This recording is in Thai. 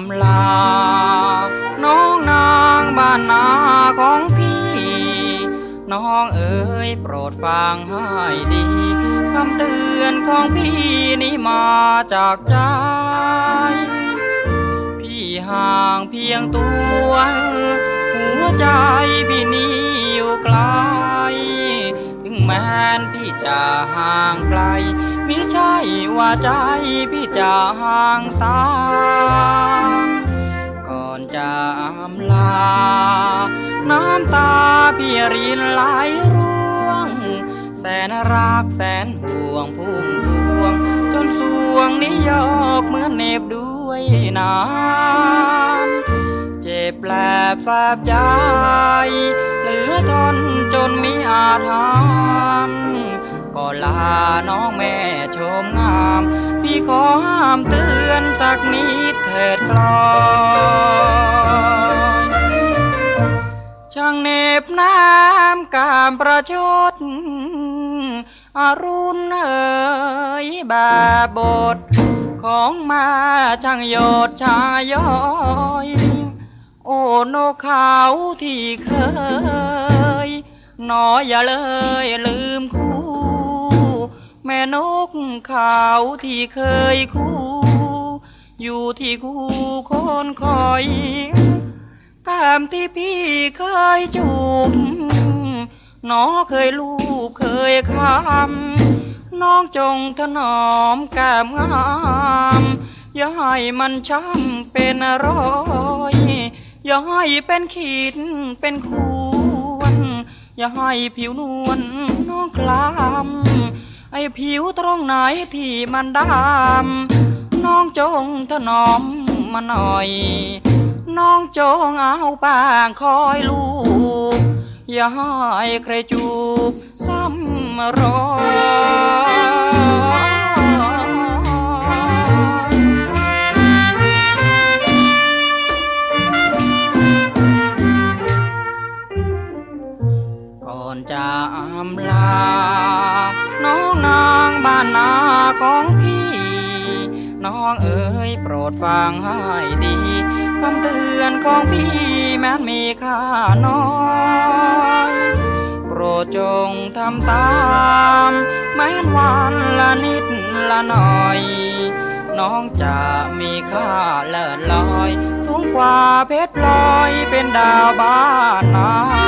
ำลา น้องนางบ้านนาของพี่ น้องเอ๋ยโปรดฟังให้ดี คำเตือนของพี่นี้มาจากใจ พี่ห่างเพียงตัว หัวใจพี่นี้อยู่ไกล จะห่างไกลมิใช่ว่าใจพี่จะห่างตามก่อนจะอำลา น้ำตาพี่รินไหลร่วง แสนรักแสนห่วงพุ่มพวง จนสวงนี้ยอกเหมือนเน็บด้วยน้ำเจ็บแปลบแสบใจ เหลือทนจนมีอาถรรพ์ก็ ลาน้องแม่ชมงาม พี่ขอห้ามเตือนสักนิดเถิดกลอยช่างเน็บน้ำกามประชดอรุณเอ๋ยบบบท ของมาช่างโยดชายย้อยโอ้นกเขาที่เคยหนออย่าเลยลืม ขาที่เคยคู่ อยู่ที่คู่คนคอยกามที่พี่เคยจูบหนอเคยลูบเคยคำน้องจงถนอมแก้มงามอย่าให้มันช้ำเป็นรอยอย่าให้เป็นขีดเป็นควรอย่าให้ผิวนวลน้องคลำ ไอ้ผิวตรงไหนที่มันดำน้องจงถนอมมาหน่อย น้องจงเอาปางคอยลูกอย่าให้ใครจูบซ้ำรอ อนจะอำลา น้องนางบ้านนาของพี่ น้องเอ๋ยโปรดฟังให้ดีคำเตือนของพี่แม้นมีค่าน้อยโปรดจงทำตาม แม้นวันละนิดละหน่อย น้องจะมีค่าเลิศลอย สูงกว่าเพชรพลอยเป็นดาวบ้านนา